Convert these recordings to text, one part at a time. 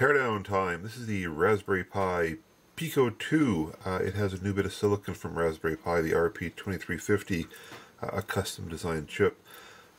Teardown time. This is the Raspberry Pi Pico 2. Uh, it has a new bit of silicon from Raspberry Pi, the RP2350, uh, a custom designed chip.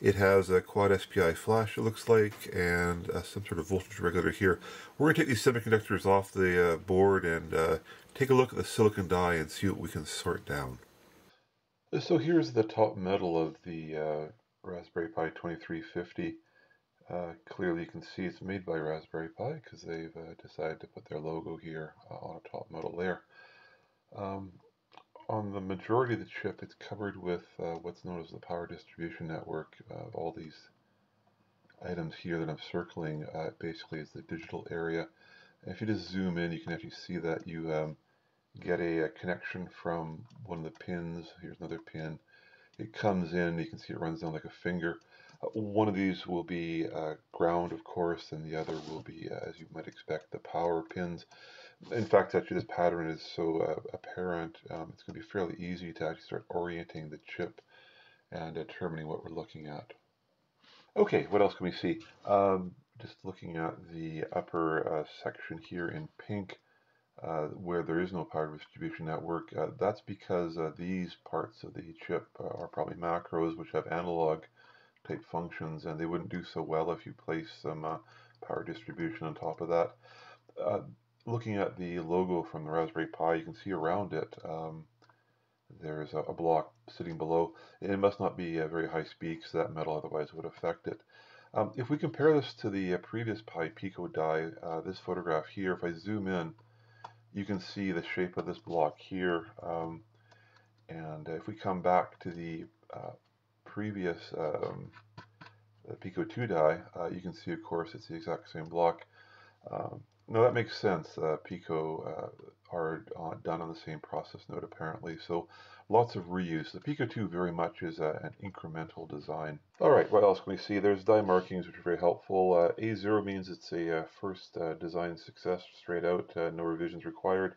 It has a quad SPI flash, it looks like, and uh, some sort of voltage regulator here. We're going to take these semiconductors off the uh, board and uh, take a look at the silicon die and see what we can sort down. So here's the top metal of the uh, Raspberry Pi 2350. Uh, clearly you can see it's made by Raspberry Pi because they've uh, decided to put their logo here uh, on a top metal layer. Um, on the majority of the chip it's covered with uh, what's known as the power distribution network. Uh, all these items here that I'm circling basically is the digital area. And if you just zoom in you can actually see that you um, get a, a, connection from one of the pins. Here's another pin. It comes in, you can see it runs down like a finger one of these will be uh, ground, of course, and the other will be, uh, as you might expect, the power pins. In fact, actually, this pattern is so uh, apparent, um, it's going to be fairly easy to actually start orienting the chip and determining what we're looking at. Okay, what else can we see? Um, just looking at the upper uh, section here in pink, uh, where there is no power distribution network, uh, that's because these parts of the chip are probably macros, which have analog type functions, and they wouldn't do so well if you place some uh, power distribution on top of that. Uh, looking at the logo from the Raspberry Pi, you can see around it um, there's a, a, block sitting below. It must not be a very high speed because that metal otherwise would affect it. Um, if we compare this to the uh, previous Pi Pico die, uh, this photograph here, if I zoom in, you can see the shape of this block here. Um, and if we come back to the uh, previous um, Pico 2 die, uh, you can see, of course, it's the exact same block. Um, no, that makes sense. Uh, Pico uh, are done on the same process node, apparently. So lots of reuse. The Pico 2 very much is a, an incremental design. All right, what else can we see? There's die markings, which are very helpful. Uh, A0 means it's a uh, first uh, design success straight out, no revisions required.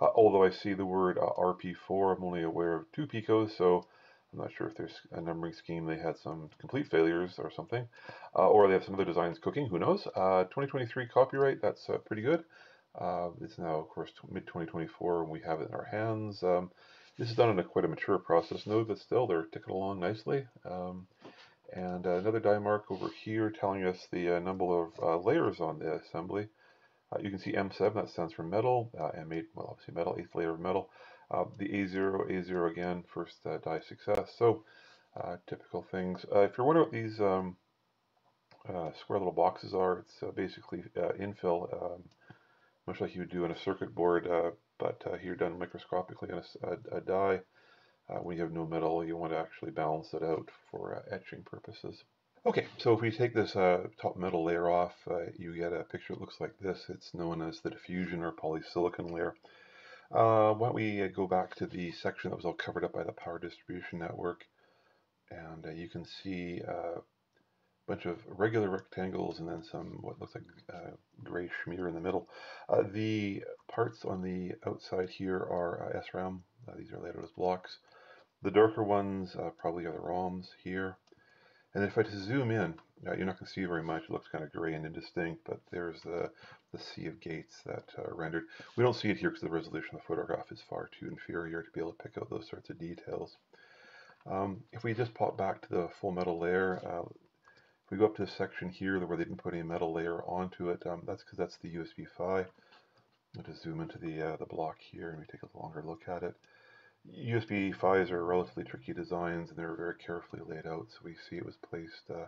although I see the word RP4, I'm only aware of two Picos, so I'm not sure if there's a numbering scheme they had some complete failures or something, uh, or they have some other designs cooking. Who knows? Uh, 2023 copyright. That's uh, pretty good. Uh, it's now, of course, mid 2024, and we have it in our hands. Um, this is done in a quite a mature process node, but still they're ticking along nicely. Um, and another die mark over here telling us the uh, number of uh, layers on the assembly. you can see M7, that stands for metal, M8, well, obviously metal, eighth layer of metal. Uh, the A0, A0 again, first uh, die success. So uh, typical things. Uh, if you're wondering what these um, uh, square little boxes are, it's basically infill, um, much like you would do on a circuit board, but here done microscopically on a, a die. when you have no metal, you want to actually balance it out for etching purposes. Okay, so if we take this uh, top metal layer off, uh, you get a picture that looks like this. It's known as the diffusion or polysilicon layer. Uh, why don't we uh, go back to the section that was all covered up by the power distribution network. And uh, you can see uh, a bunch of regular rectangles and then some what looks like uh, gray schmear in the middle. The parts on the outside here are SRAM. these are laid out as blocks. The darker ones probably are the ROMs here. And if I just zoom in, uh, you're not going to see very much. It looks kind of gray and indistinct, but there's the, the sea of gates that uh, rendered. We don't see it here because the resolution of the photograph is far too inferior to be able to pick out those sorts of details. Um, if we just pop back to the full metal layer, uh, if we go up to the section here where they didn't put any metal layer onto it, um, that's because that's the USB PHY. Just zoom into the, uh, the block here and we take a longer look at it. USB PHYs are relatively tricky designs and they're very carefully laid out. So we see it was placed uh,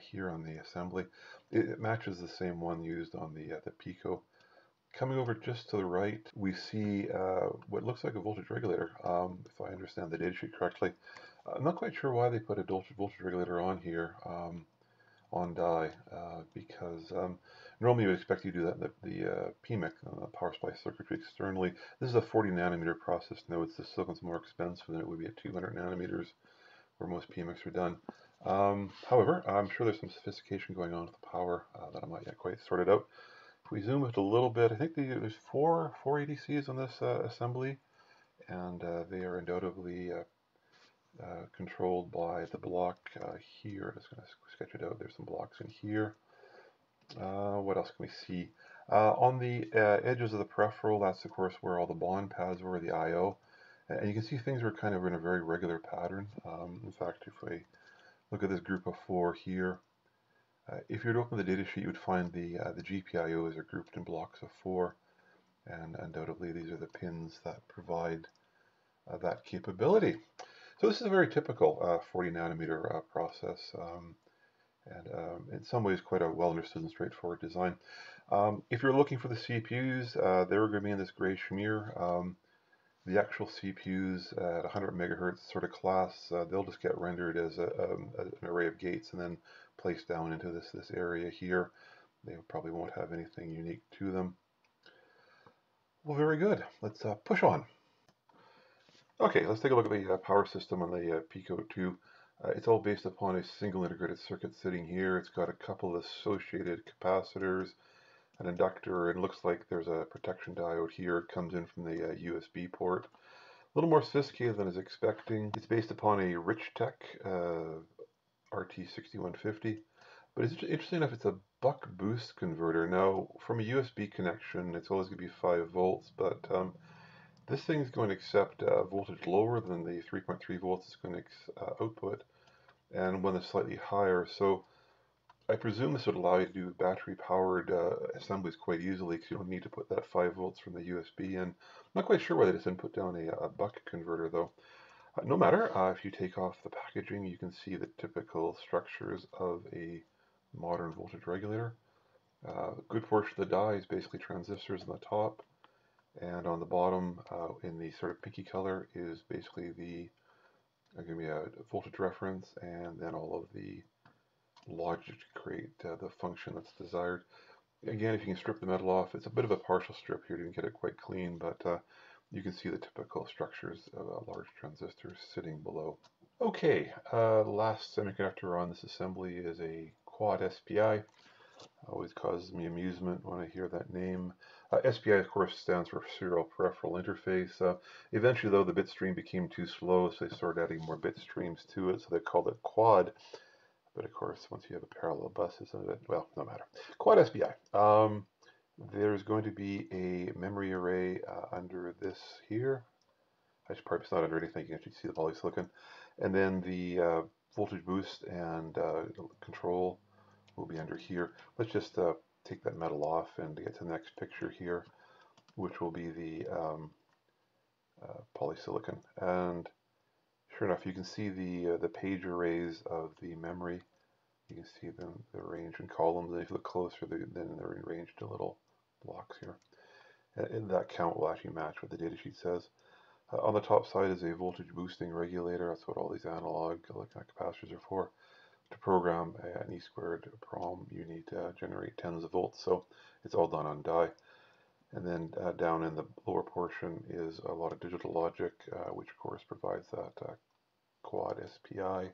here on the assembly. It, it, matches the same one used on the, uh, the Pico. Coming over just to the right, we see uh, what looks like a voltage regulator, um, if I understand the datasheet correctly. I'm not quite sure why they put a voltage regulator on here, um, on die, uh, because um, Normally you would expect you to do that in the, the uh, PMIC, uh, power supply circuitry externally. This is a 40 nanometer process node. It's the silicon's more expensive than it would be at 200 nanometers where most PMICs are done. Um, however, I'm sure there's some sophistication going on with the power uh, that I'm not yet quite sorted out. If we zoom it a little bit, I think the, there's four, four ADCs on this uh, assembly, and uh, they are undoubtedly uh, controlled by the block here. I'm just going to sketch it out. There's some blocks in here Uh, what else can we see? Uh, on the uh, edges of the peripheral, that's of course where all the bond pads were, the I.O. And you can see things are kind of in a very regular pattern. Um, in fact, if we look at this group of four here, uh, if you were to open the datasheet, you would find the uh, the GPIOs are grouped in blocks of four, and undoubtedly these are the pins that provide uh, that capability. So this is a very typical uh, 40 nanometer uh, process. Um, and um, in some ways quite a well understood and straightforward design. Um, if you're looking for the CPUs, uh, they're going to be in this gray shmear. The actual CPUs at 100 megahertz sort of class, uh, they'll just get rendered as a, um, an array of gates and then placed down into this, this area here. They probably won't have anything unique to them. Well, very good. Let's uh, push on. Okay, let's take a look at the uh, power system on the uh, Pico 2. Uh, it's all based upon a single integrated circuit sitting here. It's got a couple of associated capacitors, an inductor, and looks like there's a protection diode here. It comes in from the uh, USB port. A little more sophisticated than I was expecting. It's based upon a Richtek uh, RT6150, but it's interesting enough, it's a buck boost converter. Now, from a USB connection, it's always going to be 5 volts, but um, this thing is going to accept uh, voltage lower than the 3.3 volts it's going to uh, output and one that's slightly higher. So I presume this would allow you to do battery powered uh, assemblies quite easily because you don't need to put that 5 volts from the USB in. I'm not quite sure why they didn't put down a, a buck converter though. Uh, no matter, uh, if you take off the packaging, you can see the typical structures of a modern voltage regulator. Uh, a good portion of the die is basically transistors on the top, and on the bottom, uh, in the sort of pinky color, is basically the going to be a voltage reference and then all of the logic to create uh, the function that's desired. Again, if you can strip the metal off, it's a bit of a partial strip here, to get it quite clean, but uh, you can see the typical structures of a large transistor sitting below. Okay, uh, last semiconductor on this assembly is a quad SPI. Always causes me amusement when I hear that name. Uh, SPI, of course, stands for Serial Peripheral Interface. Uh, eventually, though, the bit stream became too slow, so they started adding more bit streams to it, so they called it Quad. But of course, once you have a parallel bus, it's a bit, well, no matter. Quad SPI. Um, there's going to be a memory array uh, under this here. I should probably it's not under anything. You actually see the polysilicon. And then the uh, voltage boost and uh, control will be under here. Let's just uh, take that metal off and get to the next picture here, which will be the um, uh, polysilicon. And sure enough, you can see the uh, the page arrays of the memory. You can see them they're arranged in columns, and if you look closer, they, then they're arranged in little blocks here. And that count will actually match what the datasheet says. Uh, on the top side is a voltage boosting regulator. That's what all these analog electronic capacitors are for to program an E squared PROM, you need to generate tens of volts. So it's all done on die. And then uh, down in the lower portion is a lot of digital logic, uh, which of course provides that uh, quad SPI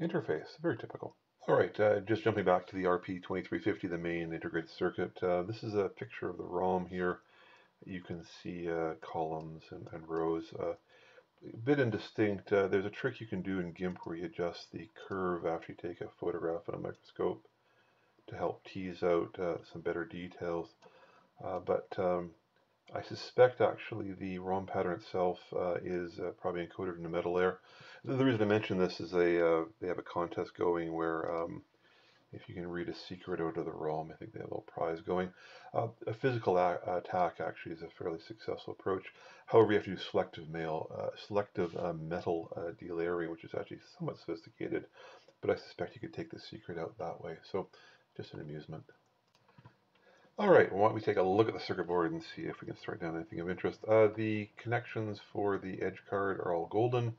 interface. Very typical. All right, uh, just jumping back to the RP2350, the main integrated circuit. Uh, this is a picture of the ROM here. You can see uh, columns and, and rows a bit indistinct. Uh, there's a trick you can do in GIMP where you adjust the curve after you take a photograph in a microscope to help tease out uh, some better details. Uh, but um, I suspect actually the ROM pattern itself uh, is uh, probably encoded in a metal layer. The reason I mention this is they, uh, they have a contest going where um, if you can read a secret out of the ROM, I think they have a little prize going. Uh, a physical attack actually is a fairly successful approach. However, you have to do selective, mail, uh, selective uh, metal delayering, which is actually somewhat sophisticated, but I suspect you could take the secret out that way. So just an amusement. All right, why don't we take a look at the circuit board and see if we can start down anything of interest. Uh, the connections for the edge card are all golden.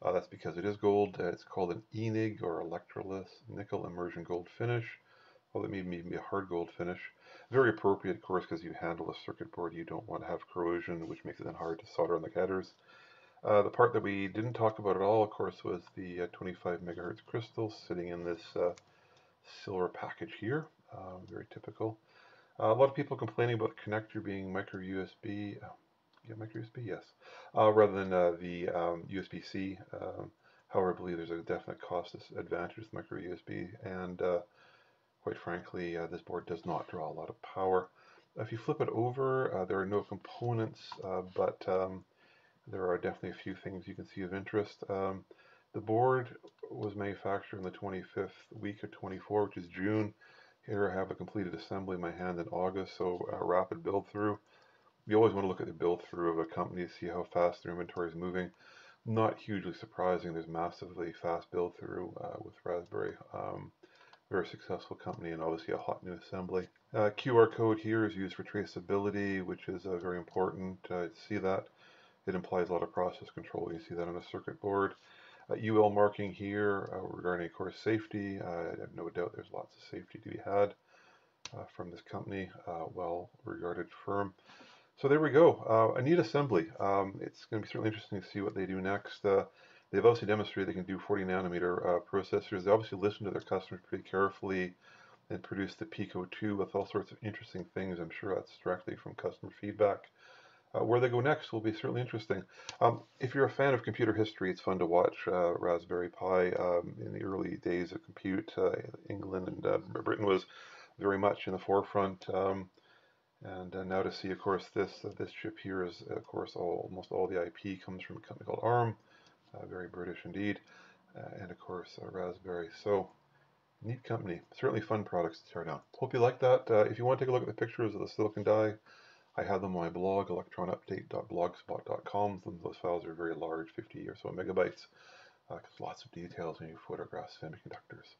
Uh, that's because it is gold. Uh, it's called an ENIG or electroless nickel immersion gold finish. Well, it may even be a hard gold finish. Very appropriate, of course, because you handle a circuit board. You don't want to have corrosion, which makes it then hard to solder on the headers. Uh, the part that we didn't talk about at all, of course, was the uh, 25 megahertz crystal sitting in this uh, silver package here. Uh, very typical. A lot of people complaining about the connector being micro USB yeah, micro USB, yes, uh, rather than uh, the um, USB-C. Um, however, I believe there's a definite cost advantage with micro USB, and uh, quite frankly, uh, this board does not draw a lot of power. If you flip it over, uh, there are no components, uh, but um, there are definitely a few things you can see of interest. Um, the board was manufactured in the 25th week of 24, which is June. Here I have a completed assembly in my hand in August, so a rapid build through. You always want to look at the build through of a company to see how fast their inventory is moving. Not hugely surprising, there's massively fast build through uh, with Raspberry. Um, very successful company and obviously a hot new assembly. Uh, QR code here is used for traceability, which is uh, very important uh, to see that. It implies a lot of process control. You see that on a circuit board. Uh, UL marking here uh, regarding, of course, safety. Uh, I have no doubt there's lots of safety to be had uh, from this company, uh, well-regarded firm. So there we go. Uh, a neat assembly. Um, it's going to be certainly interesting to see what they do next. they've obviously demonstrated they can do 40 nanometer processors. They obviously listen to their customers pretty carefully and produce the Pico 2 with all sorts of interesting things. I'm sure that's directly from customer feedback. Uh, where they go next will be certainly interesting. Um, if you're a fan of computer history, it's fun to watch uh, Raspberry Pi. Um, in the early days of compute, uh, England and uh, Britain was very much in the forefront. Um, and uh, now to see, of course, this uh, this chip here is, of course, all, almost all the IP comes from a company called ARM, very British indeed, and of course Raspberry. So neat company, certainly fun products to tear down. Hope you like that. if you want to take a look at the pictures of the silicon die. I have them on my blog, electronupdate.blogspot.com. Those files are very large, 50 or so megabytes, because uh, lots of details when you photograph semiconductors.